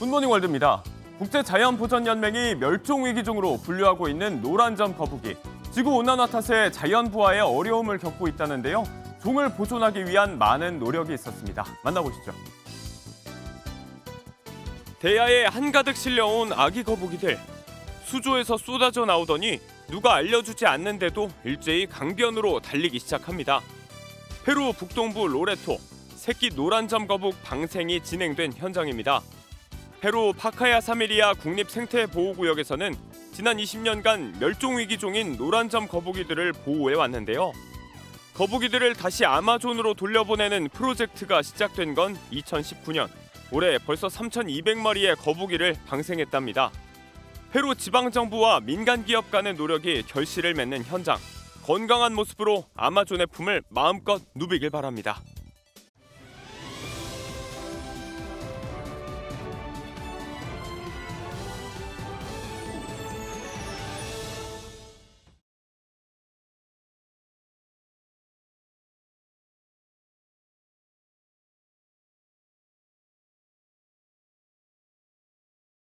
굿모닝 월드입니다. 국제자연보전연맹이 멸종위기종으로 분류하고 있는 노란점 거북이. 지구온난화 탓에 자연 부화에 어려움을 겪고 있다는데요. 종을 보존하기 위한 많은 노력이 있었습니다. 만나보시죠. 대야에 한가득 실려온 아기 거북이들. 수조에서 쏟아져 나오더니 누가 알려주지 않는데도 일제히 강변으로 달리기 시작합니다. 페루 북동부 로레토 새끼 노란점 거북 방생이 진행된 현장입니다. 페루 파카야 사메리아 국립생태보호구역에서는 지난 20년간 멸종위기종인 노란점 거북이들을 보호해 왔는데요. 거북이들을 다시 아마존으로 돌려보내는 프로젝트가 시작된 건 2019년. 올해 벌써 3,200마리의 거북이를 방생했답니다. 페루 지방정부와 민간 기업 간의 노력이 결실을 맺는 현장. 건강한 모습으로 아마존의 품을 마음껏 누비길 바랍니다.